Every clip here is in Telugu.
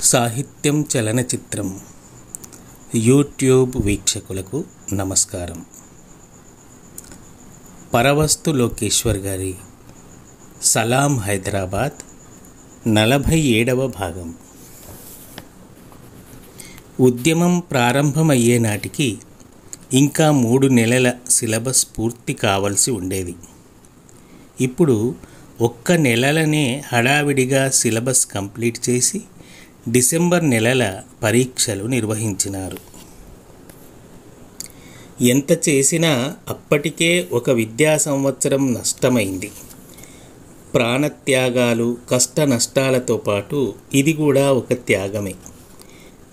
సాహిత్యం చలనచిత్రం. యూట్యూబ్ వీక్షకులకు నమస్కారం. పరవస్తు లోకేశ్వర్ గారి సలాం హైదరాబాద్ నలభై ఏడవ భాగం. ఉద్యమం ప్రారంభమయ్యే నాటికి ఇంకా మూడు నెలల సిలబస్ పూర్తి కావలసి ఉండేది. ఇప్పుడు ఒక్క నెలలనే హడావిడిగా సిలబస్ కంప్లీట్ చేసి డిసెంబర్ నెలల పరీక్షలు నిర్వహించినారు. ఎంత చేసినా అప్పటికే ఒక విద్యా సంవత్సరం నష్టమైంది. ప్రాణత్యాగాలు కష్ట నష్టాలతో పాటు ఇది కూడా ఒక త్యాగమే.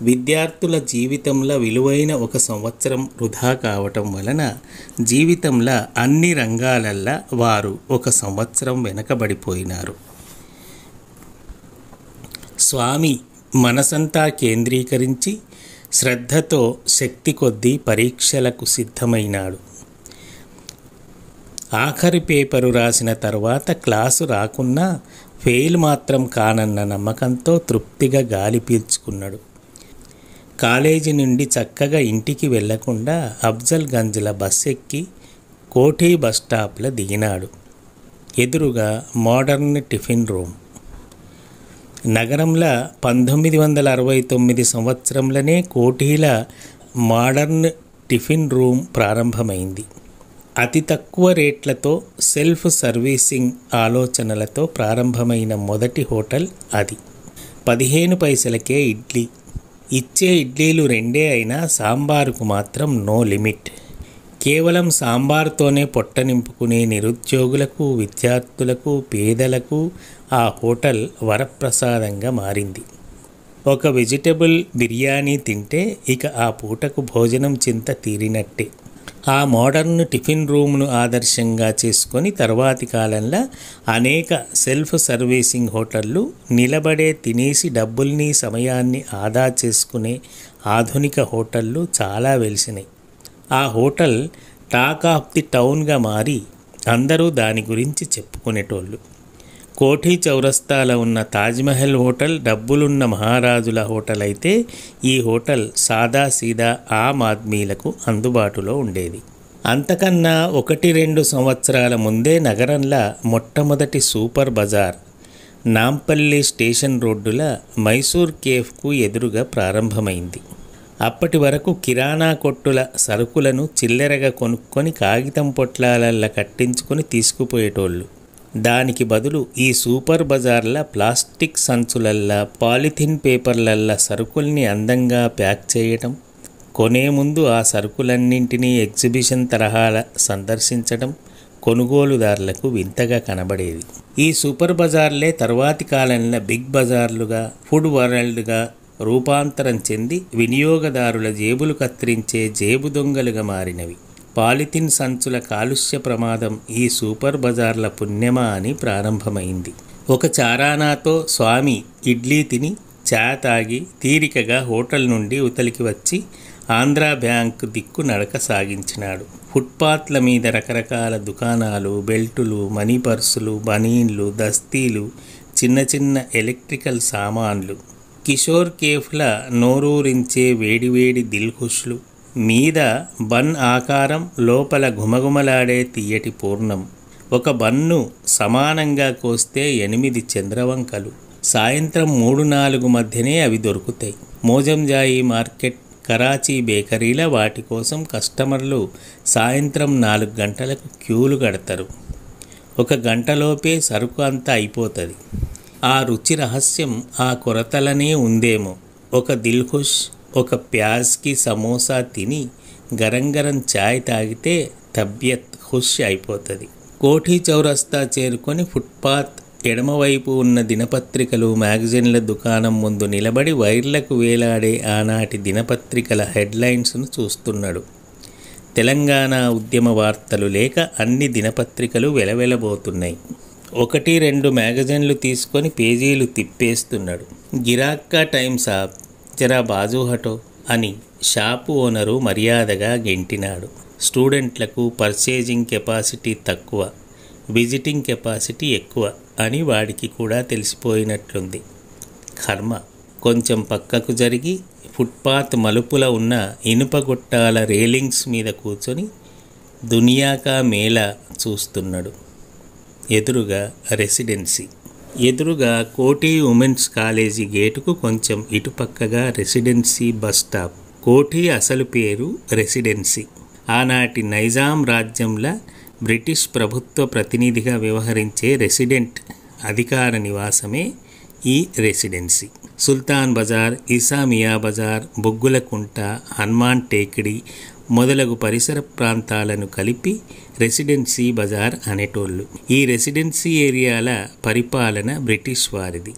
విద్యార్థుల జీవితంలో విలువైన ఒక సంవత్సరం వృధా కావటం వలన జీవితంలో అన్ని రంగాలల్లో వారు ఒక సంవత్సరం వెనకబడిపోయినారు. స్వామి మనసంతా కేంద్రీకరించి శ్రద్ధతో శక్తి కొద్దీ పరీక్షలకు సిద్ధమైనాడు. ఆఖరి పేపరు రాసిన తర్వాత క్లాసు రాకున్నా ఫెయిల్ మాత్రం కానన్న నమ్మకంతో తృప్తిగా గాలి పీల్చుకున్నాడు. కాలేజీ నుండి చక్కగా ఇంటికి వెళ్ళకుండా అఫ్జల్ గంజ్ల బస్ ఎక్కి కోఠీ బస్ స్టాప్లో దిగినాడు. ఎదురుగా మోడర్న్ టిఫిన్ రూమ్. నగరంలో పంతొమ్మిది వందల అరవై తొమ్మిది సంవత్సరంలోనే కోఠీల మోడర్న్ టిఫిన్ రూమ్ ప్రారంభమైంది. అతి తక్కువ రేట్లతో సెల్ఫ్ సర్వీసింగ్ ఆలోచనలతో ప్రారంభమైన మొదటి హోటల్ అది. పదిహేను పైసలకే ఇడ్లీ. ఇచ్చే ఇడ్లీలు రెండే అయినా సాంబారుకు మాత్రం నో లిమిట్. కేవలం సాంబార్తోనే పొట్ట నింపుకునే నిరుద్యోగులకు విద్యార్థులకు పేదలకు ఆ హోటల్ వరప్రసాదంగా మారింది. ఒక వెజిటబుల్ బిర్యానీ తింటే ఇక ఆ పూటకు భోజనం చింత తీరినట్టే. ఆ మోడర్న్ టిఫిన్ రూమ్ను ఆదర్శంగా చేసుకొని తర్వాతి కాలంలో అనేక సెల్ఫ్ సర్వీసింగ్ హోటళ్ళు నిలబడే తినేసి డబ్బుల్ని సమయాన్ని ఆదా చేసుకునే ఆధునిక హోటళ్ళు చాలా వెలిసినాయి. ఆ హోటల్ టాక్ ఆఫ్ ది టౌన్గా మారి అందరూ దాని గురించి చెప్పుకునేటోళ్ళు. కోఠీ చౌరస్తాలో ఉన్న తాజ్మహల్ హోటల్ డబ్బులున్న మహారాజుల హోటల్ అయితే ఈ హోటల్ సాదా సీదా ఆమ్ ఆద్మీలకు అందుబాటులో ఉండేది. అంతకన్నా ఒకటి రెండు సంవత్సరాల ముందే నగరంలో మొట్టమొదటి సూపర్ బజార్ నాంపల్లి స్టేషన్ రోడ్డుల మైసూర్ కేఫ్కు ఎదురుగా ప్రారంభమైంది. అప్పటి వరకు కిరాణా కొట్టుల సరుకులను చిల్లెరగా కొనుక్కొని కాగితం పొట్లాలల్లా కట్టించుకొని తీసుకుపోయేటోళ్ళు. దానికి బదులు ఈ సూపర్ బజార్ల ప్లాస్టిక్ సంచులల్లా పాలిథిన్ పేపర్లల్లా సరుకుల్ని అందంగా ప్యాక్ చేయటం కొనే ముందు ఆ సరుకులన్నింటినీ ఎగ్జిబిషన్ తరహాల సందర్శించడం కొనుగోలుదారులకు వింతగా కనబడేది. ఈ సూపర్ బజార్లే తర్వాతి కాలంలో బిగ్ బజార్లుగా ఫుడ్ వరల్డ్గా రూపాంతరం చెంది వినియోగదారుల జేబులు కత్తిరించే జేబు దొంగలుగా మారినవి. పాలిథిన్ సంచుల కాలుష్య ప్రమాదం ఈ సూపర్ బజార్ల పుణ్యమా అని ప్రారంభమైంది. ఒక చారానాతో స్వామి ఇడ్లీ తిని చా తాగి తీరికగా హోటల్ నుండి ఉతలికి వచ్చి ఆంధ్రా బ్యాంక్ దిక్కు నడక సాగించినాడు. ఫుట్పాత్ల మీద రకరకాల దుకాణాలు బెల్టులు మనీ పర్సులు బనీన్లు దస్తీలు చిన్న చిన్న ఎలక్ట్రికల్ సామాన్లు కిషోర్ కేఫ్ల నోరూరించే వేడివేడి దిల్ఖుష్లు మీద బన్ ఆకారం లోపల ఘుమఘుమలాడే తీయటి పూర్ణం. ఒక బన్ను సమానంగా కోస్తే ఎనిమిది చంద్రవంకలు. సాయంత్రం మూడు నాలుగు మధ్యనే అవి దొరుకుతాయి. మోజంజాయి మార్కెట్ కరాచీ బేకరీల వాటి కోసం కస్టమర్లు సాయంత్రం నాలుగు గంటలకు క్యూలు కడతారు. ఒక గంటలోపే సరుకు అంతా అయిపోతుంది. ఆ రుచి రహస్యం ఆ కొరతలనే ఉందేమో. ఒక దిల్ఖుష్ ఒక ప్యాజ్కి సమోసా తిని గరం గరం చాయ్ తాగితే తబ్యత్ ఖుష్ అయిపోతుంది. కోఠీ చౌరస్తా చేరుకొని ఫుట్పాత్ ఎడమవైపు ఉన్న దినపత్రికలు మ్యాగజైన్ల దుకాణం ముందు నిలబడి వైర్లకు వేలాడే ఆనాటి దినపత్రికల హెడ్లైన్స్ను చూస్తున్నాడు. తెలంగాణ ఉద్యమ వార్తలు లేక అన్ని దినపత్రికలు వెలవెలబోతున్నాయి. ఒకటి రెండు మ్యాగజైన్లు తీసుకొని పేజీలు తిప్పేస్తున్నాడు. గిరాక్కా టైమ్స్ ఆప్ జరా బాజు హటో అని షాపు ఓనరు మర్యాదగా గెంటినాడు. స్టూడెంట్లకు పర్చేజింగ్ కెపాసిటీ తక్కువ విజిటింగ్ కెపాసిటీ ఎక్కువ అని వాడికి కూడా తెలిసిపోయినట్లుంది. కర్మ. కొంచెం పక్కకు జరిగి ఫుట్పాత్ మలుపుల ఉన్న ఇనుప గొట్టాల రేలింగ్స్ మీద కూర్చొని దునియాకా మేళ చూస్తున్నాడు. ఎదురుగా రెసిడెన్సీ. ఎదురుగా కోటి ఉమెన్స్ కాలేజీ గేటుకు కొంచెం ఇటుపక్కగా రెసిడెన్సీ బస్ స్టాప్. కోటి అసలు పేరు రెసిడెన్సీ. ఆనాటి నైజాం రాజ్యంలో బ్రిటిష్ ప్రభుత్వ ప్రతినిధిగా వ్యవహరించే రెసిడెంట్ అధికార నివాసమే ఈ రెసిడెన్సీ. సుల్తాన్ బజార్ ఇసామియా బజార్ బొగ్గులకుంట హనుమాన్ టేకిడి మొదలగు పరిసర ప్రాంతాలను కలిపి రెసిడెన్సీ బజార్ అనేటోళ్ళు. ఈ రెసిడెన్సీ ఏరియాల పరిపాలన బ్రిటిష్ వారిది.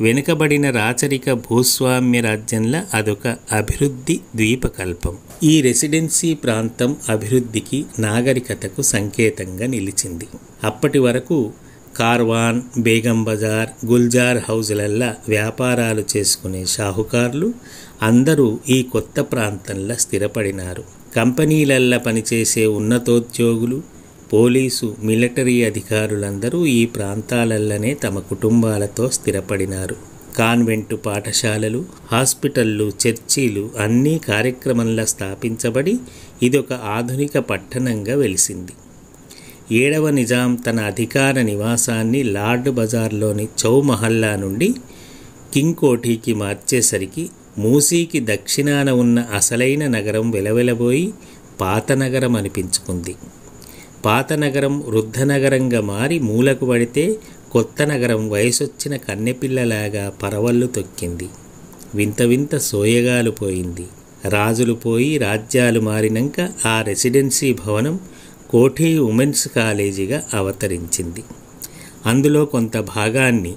వెనుకబడిన రాచరిక భూస్వామ్య రాజ్యంలో అదొక అభివృద్ధి ద్వీపకల్పం. ఈ రెసిడెన్సీ ప్రాంతం అభివృద్ధికి నాగరికతకు సంకేతంగా నిలిచింది. అప్పటి వరకు కార్వాన్ బేగం బజార్ గుల్జార్ హౌజులల్లా వ్యాపారాలు చేసుకునే షాహుకార్లు అందరూ ఈ కొత్త ప్రాంతంలో స్థిరపడినారు. కంపెనీలల్లా పనిచేసే ఉన్నతోద్యోగులు పోలీసు మిలిటరీ అధికారులందరూ ఈ ప్రాంతాలల్లనే తమ కుటుంబాలతో స్థిరపడినారు. కాన్వెంటు పాఠశాలలు హాస్పిటళ్ళు చర్చీలు అన్నీ కార్యక్రమంలో స్థాపించబడి ఇదొక ఆధునిక పట్టణంగా వెలిసింది. ఏడవ నిజాం తన అధికార నివాసాన్ని లార్డ్ బజార్లోని చౌమహల్లా నుండి కింగ్ కోఠీకి మార్చేసరికి మూసీకి దక్షిణాన ఉన్న అసలైన నగరం వెలవెలబోయి పాత నగరం అనిపించుకుంది. పాత నగరం వృద్ధ నగరంగా మారి మూలకు పడితే కొత్త నగరం వయసొచ్చిన కన్నెపిల్లలాగా పరవళ్ళు తొక్కింది. వింత వింత సోయగాలు పోయింది. రాజులు పోయి రాజ్యాలు మారినాక ఆ రెసిడెన్సీ భవనం కోఠీ ఉమెన్స్ కాలేజీగా అవతరించింది. అందులో కొంత భాగాన్ని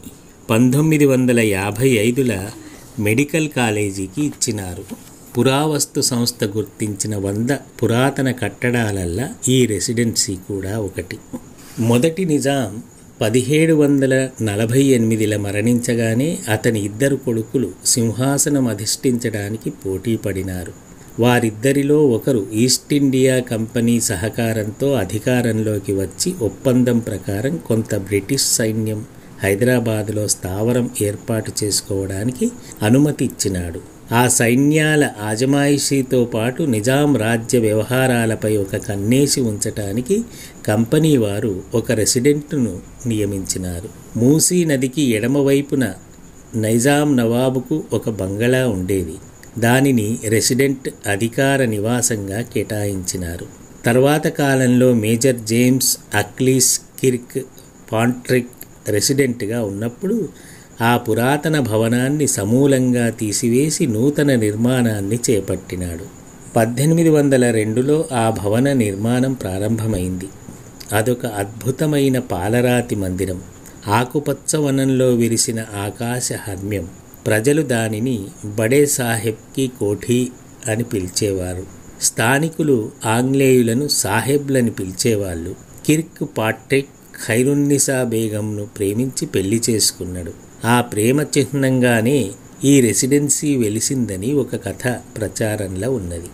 పంతొమ్మిది వందల యాభై ఐదుల మెడికల్ కాలేజీకి ఇచ్చినారు. పురావస్తు సంస్థ గుర్తించిన వంద పురాతన కట్టడాలల్లా ఈ రెసిడెన్సీ కూడా ఒకటి. మొదటి నిజాం పదిహేడు వందల నలభై ఎనిమిదిల మరణించగానే అతని ఇద్దరు కొడుకులు సింహాసనం అధిష్ఠించడానికి పోటీ పడినారు. వారిద్దరిలో ఒకరు ఈస్ట్ ఇండియా కంపెనీ సహకారంతో అధికారంలోకి వచ్చి ఒప్పందం ప్రకారం కొంత బ్రిటిష్ సైన్యం హైదరాబాదులో స్థావరం ఏర్పాటు చేసుకోవడానికి అనుమతి ఇచ్చినాడు. ఆ సైన్యాల ఆజమాయిషీతో పాటు నిజాం రాజ్య వ్యవహారాలపై ఒక కన్నేసి ఉంచటానికి కంపెనీ వారు ఒక రెసిడెంట్ను నియమించినారు. మూసీ నదికి ఎడమవైపున నైజాం నవాబుకు ఒక బంగళా ఉండేది. దానిని రెసిడెంట్ అధికార నివాసంగా కేటాయించినారు. తర్వాత కాలంలో major James Achilles Kirkpatrick రెసిడెంట్గా ఉన్నప్పుడు ఆ పురాతన భవనాన్ని సమూలంగా తీసివేసి నూతన నిర్మాణాన్ని చేపట్టినాడు. పద్దెనిమిది వందల రెండులో ఆ భవన నిర్మాణం ప్రారంభమైంది. అదొక అద్భుతమైన పాలరాతి మందిరం. ఆకుపచ్చ వనంలో విరిసిన ఆకాశ హర్మ్యం. ప్రజలు దానిని బడే సాహెబ్కి కోఠీ అని పిలిచేవారు. స్థానికులు ఆంగ్లేయులను సాహెబ్లని పిలిచేవాళ్ళు. కిర్క్ పాట్రిక్ ఖైరున్నిసా బేగంను ప్రేమించి పెళ్ళి చేసుకున్నాడు. ఆ ప్రేమ చిహ్నంగానే ఈ రెసిడెన్సీ వెలిసిందని ఒక కథ ప్రచారంలో ఉన్నది.